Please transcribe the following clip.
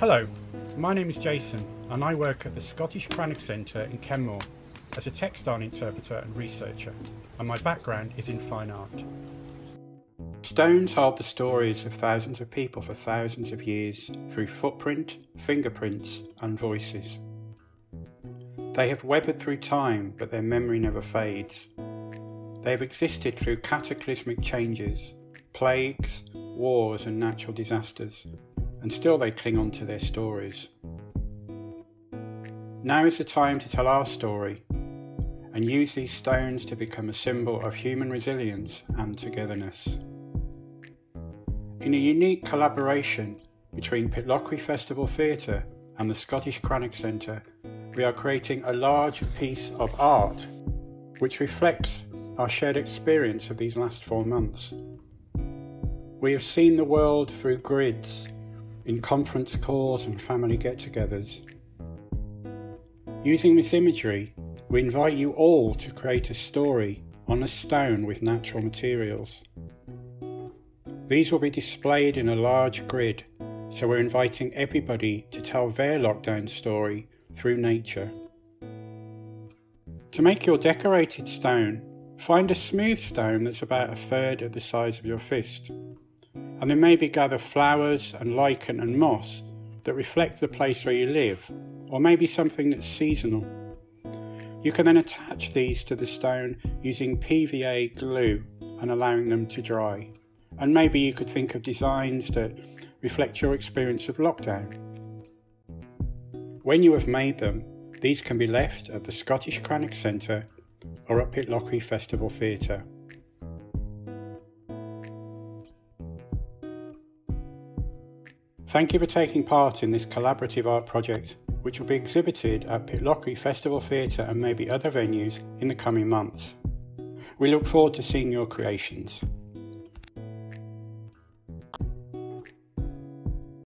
Hello, my name is Jason and I work at the Scottish Crannog Centre in Kenmore as a textile interpreter and researcher and my background is in fine art. Stones hold the stories of thousands of people for thousands of years through footprint, fingerprints and voices. They have weathered through time but their memory never fades. They have existed through cataclysmic changes, plagues, wars and natural disasters and still they cling on to their stories. Now is the time to tell our story and use these stones to become a symbol of human resilience and togetherness. In a unique collaboration between Pitlochry Festival Theatre and the Scottish Crannog Centre, we are creating a large piece of art which reflects our shared experience of these last four months. We have seen the world through grids in conference calls and family get togethers. Using this imagery, we invite you all to create a story on a stone with natural materials. These will be displayed in a large grid, so we're inviting everybody to tell their lockdown story through nature. To make your decorated stone, find a smooth stone that's about a third of the size of your fist and then maybe gather flowers and lichen and moss that reflect the place where you live, or maybe something that's seasonal. You can then attach these to the stone using PVA glue and allowing them to dry. And maybe you could think of designs that reflect your experience of lockdown. When you have made them, these can be left at the Scottish Crannog Centre or at Pitlochry Festival Theatre. Thank you for taking part in this collaborative art project, which will be exhibited at Pitlochry Festival Theatre and maybe other venues in the coming months. We look forward to seeing your creations.